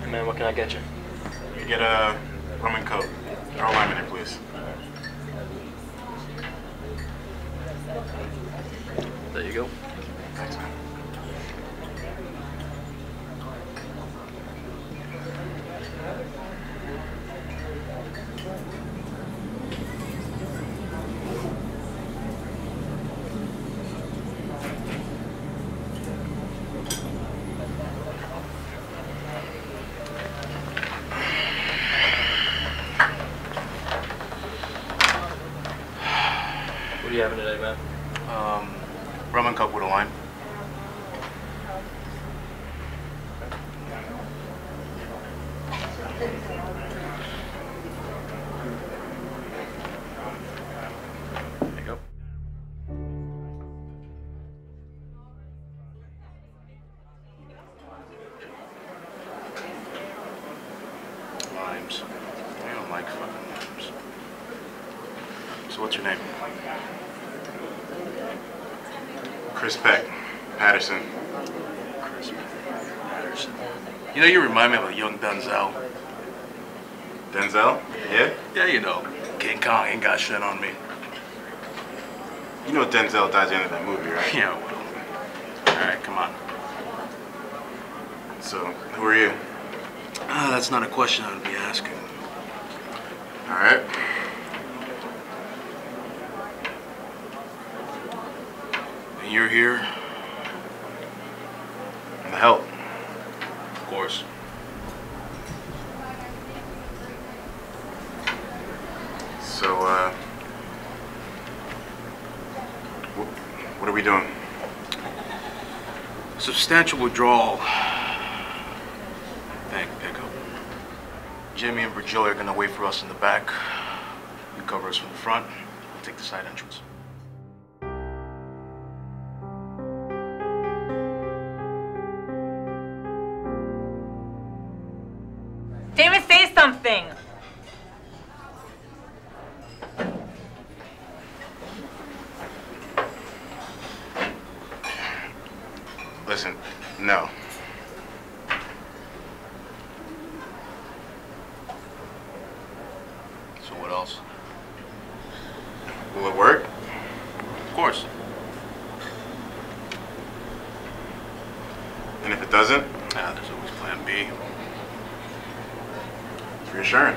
Hey man, what can I get you? You get a rum and coke. Throw lime in there, please. Are you having today, man? Um, rum and coke with a lime. Limes. I don't like fucking limes. So what's your name? Chris Peck. Patterson. Chris Patterson. You know, you remind me of a young Denzel. Denzel? Yeah? Yeah, you know, King Kong ain't got shit on me. You know Denzel dies at the end of that movie, right? Yeah, well. All right, come on. So, who are you? Ah, that's not a question I would be asking. Alright. And you're here, And help. of course. So, uh. wh- What are we doing? Substantial withdrawal. Thank Echo. Jimmy and Virgil are gonna wait for us in the back. You cover us from the front. I'll take the side entrance. Listen, no. So what else? Will it work? Of course. And if it doesn't, Ah, there's always plan B. it's reassuring.